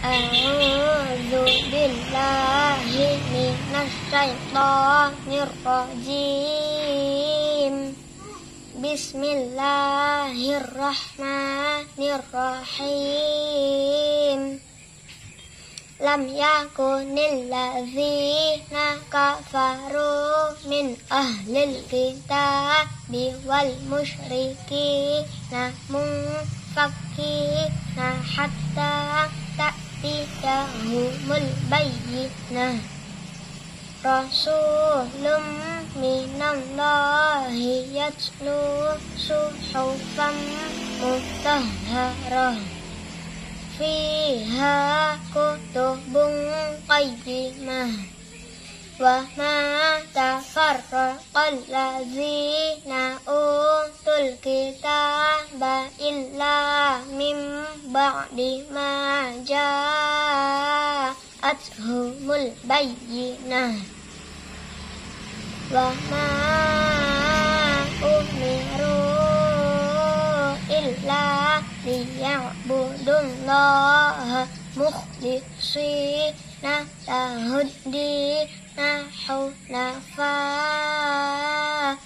A'udzu billahi minas syaitonir rajim Bismillahirrahmanirrahim Lam yakunil ladzina kafaru min ahlil Kitab wal musyriki namun fakina hatta يأتيهم البينة رسول من الله يتلو صحفا مطهرة فيها كتب قيمة وما تفرق الذين أوتوا الكتاب إلا من بعد ما جاء جاءتهم البينات وما أمروا إلا ليعبدوا الله مخلصين له الدين حنفاء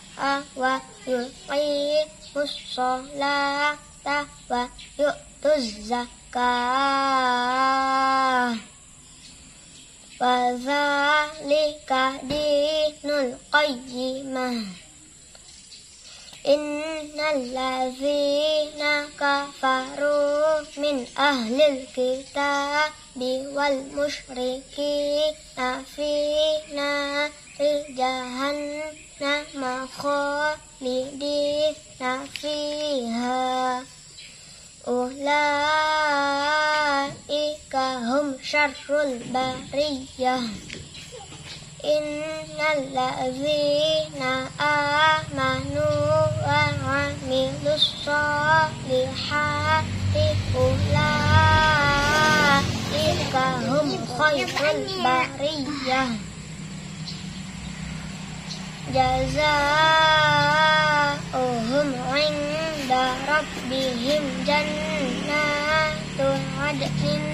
ويقيموا الصلاة ويؤتوا الزكاة وذلك دين القيمة إن الذين كفروا من أهل الكتاب والمشركين في نار جهنم خالدين فيها شر البرية إن الذين آمنوا وعملوا الصالحات أولئك هم خير البرية جزاؤهم عند ربهم جنات عدن